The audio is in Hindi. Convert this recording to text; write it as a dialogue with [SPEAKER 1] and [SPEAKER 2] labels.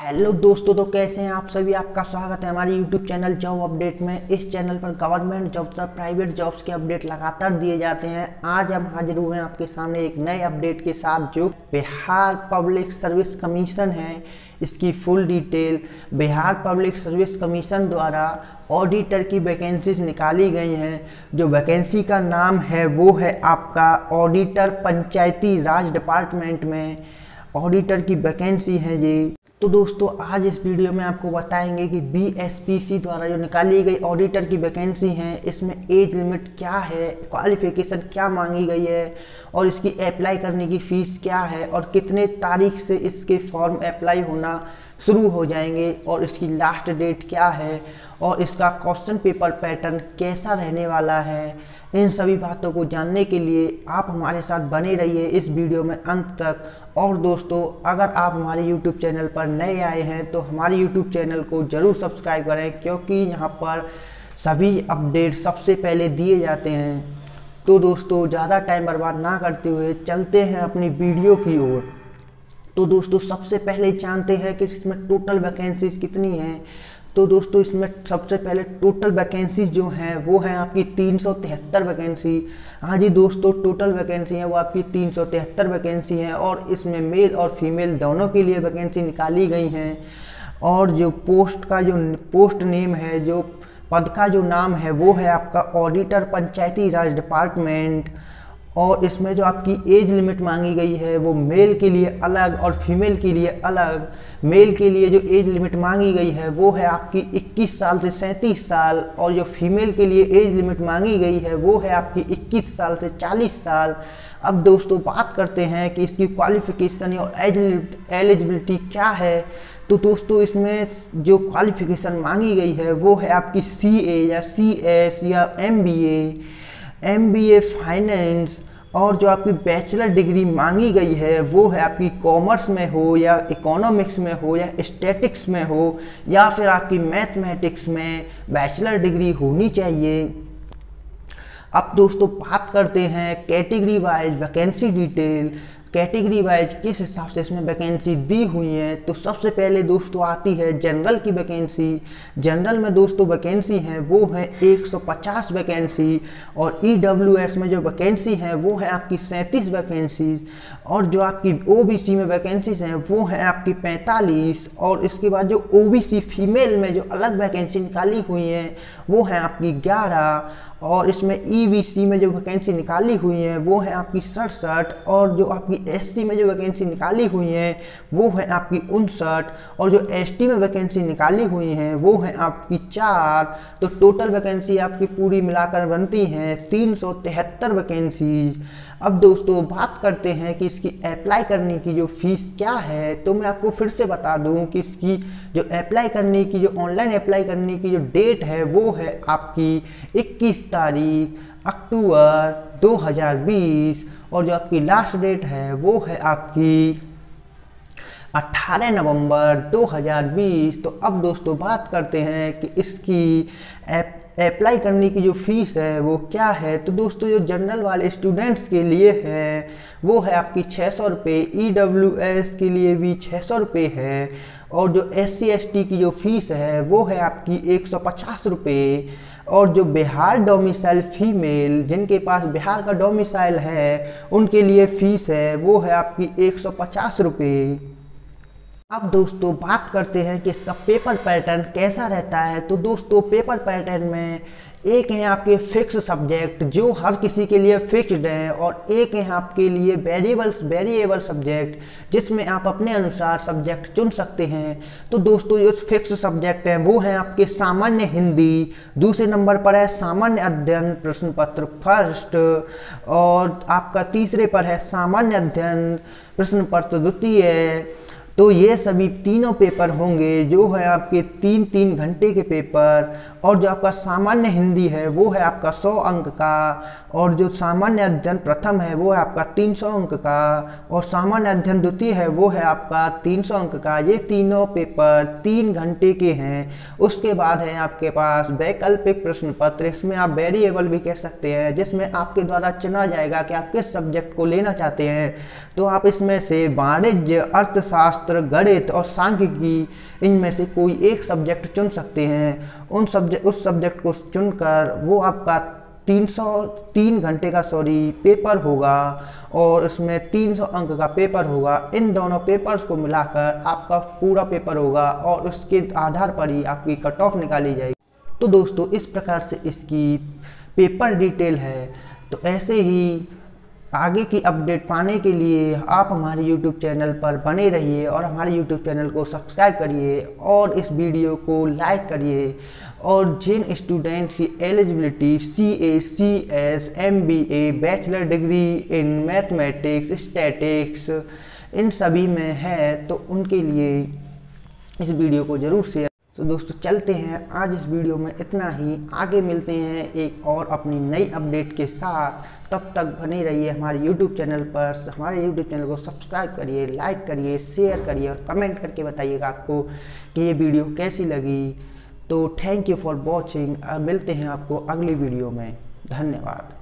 [SPEAKER 1] हेलो दोस्तों तो कैसे हैं आप सभी? आपका स्वागत है हमारे यूट्यूब चैनल जॉब अपडेट में। इस चैनल पर गवर्नमेंट जॉब्स और प्राइवेट जॉब्स के अपडेट लगातार दिए जाते हैं। आज हम हाजिर हुए हैं आपके सामने एक नए अपडेट के साथ, जो बिहार पब्लिक सर्विस कमीशन है। इसकी full detail Bihar public service commission द्वारा ऑडिटर की वैकेंसीज निकाली गई हैं। जो वैकेंसी का नाम है, वो है आपका ऑडिटर पंचायती राज डिपार्टमेंट में। ऑडिटर की वैकेंसी है ये। तो दोस्तों, आज इस वीडियो में आपको बताएँगे कि बीएसपीसी द्वारा जो निकाली गई ऑडिटर की वैकेंसी है, इसमें एज लिमिट क्या है क्वालिफिकेशन क्या मांगी गई है, और इसकी अप्लाई करने की फ़ीस क्या है, और कितने तारीख से इसके फॉर्म अप्लाई होना शुरू हो जाएँगे, और इसकी लास्ट डेट क्या है, और इसका क्वेश्चन पेपर पैटर्न कैसा रहने वाला है, इन सभी बातों को जानने के लिए आप हमारे साथ बने रहिए इस वीडियो में अंत तक। और दोस्तों, अगर आप हमारे YouTube चैनल पर नए आए हैं तो हमारे यूट्यूब चैनल को ज़रूर सब्सक्राइब करें, क्योंकि यहाँ पर सभी अपडेट सबसे पहले दिए जाते हैं। तो दोस्तों, ज़्यादा टाइम बर्बाद ना करते हुए चलते हैं अपनी वीडियो की ओर। तो दोस्तों, सबसे पहले जानते हैं कि इसमें टोटल वैकेंसीज कितनी हैं। तो दोस्तों, इसमें सबसे पहले टोटल वैकेंसीज जो हैं, वो हैं आपकी तीन सौ तिहत्तर वैकेंसी हाँ जी दोस्तों टोटल वैकेंसी है, वो आपकी तीन सौ तिहत्तर वैकेंसी हैं और इसमें मेल और फीमेल दोनों के लिए वैकेंसी निकाली गई हैं। और जो पोस्ट का जो पोस्ट नेम है, जो पद का जो नाम है, वो है आपका ऑडिटर पंचायती राज डिपार्टमेंट और इसमें जो आपकी एज लिमिट मांगी गई है, वो मेल के लिए अलग और फीमेल के लिए अलग। मेल के लिए जो एज लिमिट मांगी गई है, वो है आपकी 21 साल से सैंतीस साल। और जो फीमेल के लिए एज लिमिट मांगी गई है, वो है आपकी 21 साल से 40 साल। अब दोस्तों, बात करते हैं कि इसकी क्वालिफिकेशन या एलिजिबिलिटी क्या है? तो दोस्तों, इसमें जो क्वालिफिकेशन मांगी गई है, वो है आपकी सीए या सी या MBA M B A finance और जो आपकी बैचलर डिग्री मांगी गई है, वो है आपकी कॉमर्स में हो या इकोनॉमिक्स में हो या स्टैटिक्स में हो, या फिर आपकी मैथमेटिक्स में बैचलर डिग्री होनी चाहिए। अब दोस्तों, बात करते हैं category wise vacancy detail category wise किस हिसाब से इसमें वैकेंसी दी हुई है तो सबसे पहले दोस्तों आती है जनरल की वैकेंसी। जनरल में दोस्तों वैकेंसी है, वो है 150 वैकेंसी, और ई e में जो वैकेंसी है, वो है आपकी सैंतीस वैकेंसी और जो आपकी ओबीसी में वैकेंसीज हैं, वो है आपकी 45 और इसके बाद जो ओबीसी फीमेल में जो अलग वैकेंसी निकाली हुई हैं, वो है आपकी 11 और इसमें ई e में जो वैकेंसी निकाली हुई है, वो है आपकी सड़सठ, और जो आपकी एस में जो वैकेंसी निकाली हुई है, वो है आपकी उनसठ, और जो ST में वैकेंसी निकाली हुई है, वो है आपकी चार। तो टोटल वैकेंसी आपकी पूरी मिलाकर बनती हैं तीन सौ तिहत्तर वैकेंसीज अब दोस्तों, बात करते हैं कि इसकी अप्लाई करने की जो फ़ीस क्या है तो मैं आपको फिर से बता दूँ कि इसकी जो अप्लाई करने की, जो ऑनलाइन अप्लाई करने की जो डेट है, वो है आपकी 21 तारीख, अक्टूबर 2020 और जो आपकी लास्ट डेट है, वो है आपकी 18 नवंबर 2020 तो अब दोस्तों, बात करते हैं कि इसकी ऐप अप्लाई करने की जो फ़ीस है, वो क्या है? तो दोस्तों, जो जनरल वाले स्टूडेंट्स के लिए है, वो है आपकी छः सौ रुपये ई डब्ल्यू एस के लिए भी छः सौ रुपये है, और जो एस सी एस टी की जो फ़ीस है, वो है आपकी एक सौ पचास रुपये और जो बिहार डोमिसाइल फीमेल जिनके पास बिहार का डोमिसाइल है, उनके लिए फ़ीस है, वो है आपकी एक सौ पचास रुपये अब दोस्तों, बात करते हैं कि इसका पेपर पैटर्न कैसा रहता है। तो दोस्तों पेपर पैटर्न में एक है आपके फिक्स सब्जेक्ट जो हर किसी के लिए फिक्स्ड है और एक है आपके लिए वेरिएबल वेरिएबल सब्जेक्ट जिसमें आप अपने अनुसार सब्जेक्ट चुन सकते हैं। तो दोस्तों, जो फिक्स सब्जेक्ट हैं, वो हैं आपके सामान्य हिंदी। दूसरे नंबर पर है सामान्य अध्ययन प्रश्न पत्र फ़र्स्ट और आपका तीसरे पर है सामान्य अध्ययन प्रश्न पत्र द्वितीय। तो ये सभी तीनों पेपर होंगे जो है आपके तीन तीन घंटे के पेपर, और जो आपका सामान्य हिंदी है, वो है आपका सौ अंक का, और जो सामान्य अध्ययन प्रथम है, वो है आपका तीन सौ अंक का, और सामान्य अध्ययन द्वितीय है, वो है आपका तीन सौ अंक का। ये तीनों पेपर तीन घंटे के हैं। उसके बाद है आपके पास वैकल्पिक प्रश्न पत्र इसमें आप वेरिएबल भी कह सकते हैं, जिसमें आपके द्वारा चुना जाएगा कि आप किस सब्जेक्ट को लेना चाहते हैं। तो आप इसमें से वाणिज्य, अर्थशास्त्र शास्त्र गणित और सांख्यिकी इनमें से कोई एक सब्जेक्ट चुन सकते हैं। उन सब्जेक्ट उस सब्जेक्ट को चुनकर वो आपका 303 घंटे का सॉरी पेपर होगा और इसमें 300 अंक का पेपर होगा। इन दोनों पेपर्स को मिलाकर आपका पूरा पेपर होगा और उसके आधार पर ही आपकी कट ऑफ़ निकाली जाएगी। तो दोस्तों, इस प्रकार से इसकी पेपर डिटेल है। तो ऐसे ही आगे की अपडेट पाने के लिए आप हमारे यूट्यूब चैनल पर बने रहिए और हमारे यूट्यूब चैनल को सब्सक्राइब करिए और इस वीडियो को लाइक करिए और जिन स्टूडेंट की eligibility C A C S M B A bachelor degree in mathematics statics इन सभी में है तो उनके लिए इस वीडियो को ज़रूर शेयर तो दोस्तों, चलते हैं। आज इस वीडियो में इतना ही। आगे मिलते हैं एक और अपनी नई अपडेट के साथ। तब तक बने रहिए हमारे यूट्यूब चैनल पर। हमारे यूट्यूब चैनल को सब्सक्राइब करिए लाइक करिए शेयर करिए और कमेंट करके बताइएगा आपको कि ये वीडियो कैसी लगी। तो थैंक यू फॉर वॉचिंग मिलते हैं आपको अगली वीडियो में। धन्यवाद।